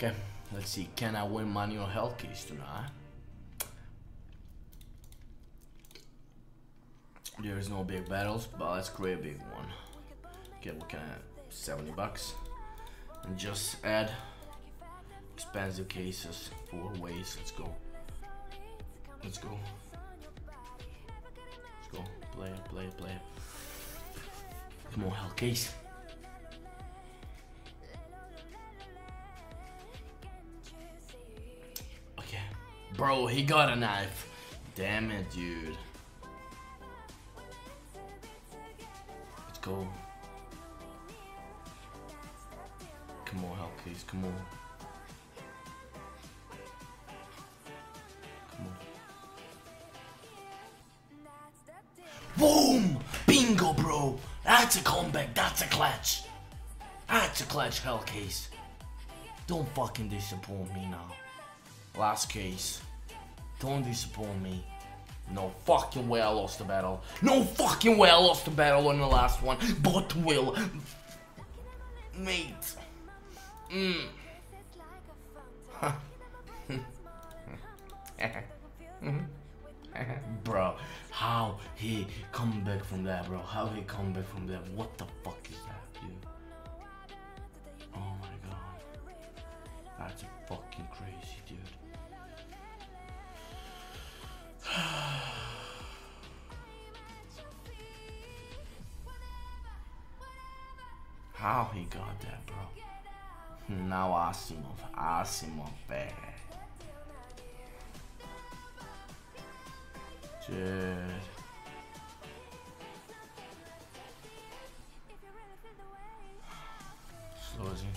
Okay, let's see. Can I win money on Hellcase tonight? There is no big battles, but let's create a big one. Okay, we can 70 bucks. And just add expensive cases four ways. Let's go. Let's go. Let's go. Play it, play it, play it. Come on, Hellcase. Okay. Bro, he got a knife. Damn it, dude. Let's go. Come on, Hellcase, come on. Come on. Boom! Bingo, bro! That's a comeback, that's a clutch. That's a clutch, Hellcase. Don't fucking disappoint me now. Last case. Don't disappoint me. No fucking way I lost the battle. No fucking way I lost the battle on the last one. But will. Mate. Mm. bro, how he come back from that, bro? How he come back from that? What the fuck is that, dude? Oh my god. That's fucking crazy, dude. How he got that, bro? Now Asiimov, Asiimov bad. Dude. Closing.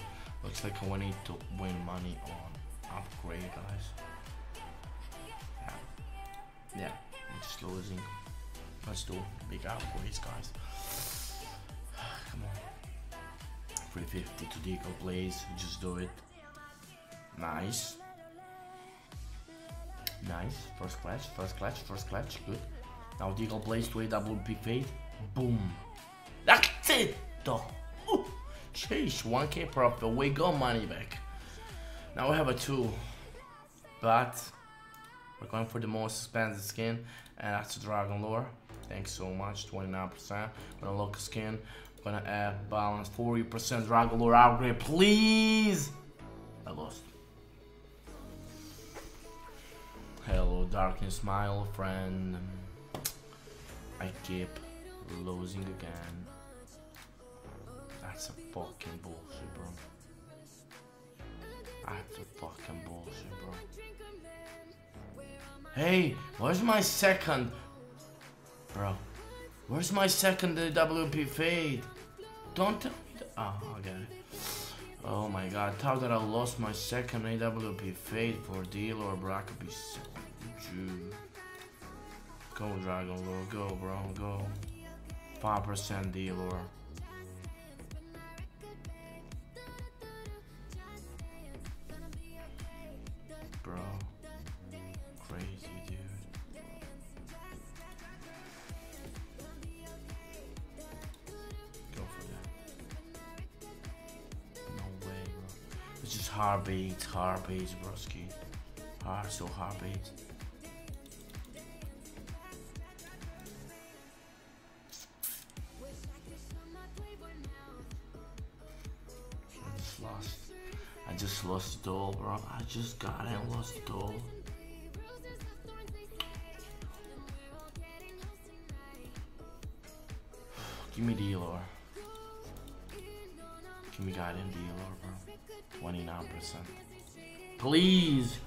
Looks like I need to win money on upgrade, guys. Yeah. Yeah, it's closing. Let's do big upgrades, guys. Come on. 350 to Deagle Blaze, just do it. Nice. Nice. First clutch, first clutch, first clutch. Good. Now Deagle Blaze to AWP fade. Boom. That's it. Ooh. Jeez, 1k profit. We got money back. Now we have a 2. But we're going for the most expensive skin. And that's the Dragon Lore. Thanks so much. 29%. Gonna look skin. Gonna add balance 40% Dragon Lore upgrade. Please! I lost. Hello, darkness, my old friend. I keep losing again. That's a fucking bullshit, bro. That's a fucking bullshit, bro. Hey, where's my second? Bro, where's my second WP fade? Don't tell me. Oh, ah, it. Oh my god, thought that I lost my second AWP fade for DLore bro. I be so Jew. Go Dragon Lore, go bro, go. 5% DLore It's just hard beats, hard beats, broski. Hard, so hard beats. I just lost. I just lost the doll, bro. I just got it and lost the doll. Give me DLore. Give me Guardian DLore, bro. 29%. Please!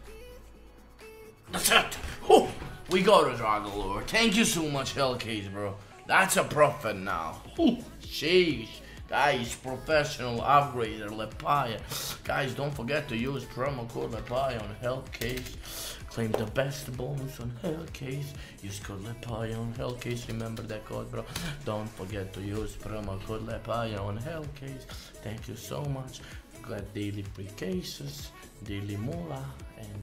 That's it! Oh, we got a Dragon Lore. Thank you so much, Hellcase, bro. That's a profit now. Oh, sheesh. Guys, professional upgrader Lepajee. Guys, don't forget to use promo code Lepajee on Hellcase. Claim the best bonus on Hellcase. Use code Lepajee on Hellcase. Remember that code, bro. Don't forget to use promo code Lepajee on Hellcase. Thank you so much. Got daily free cases, daily moolah,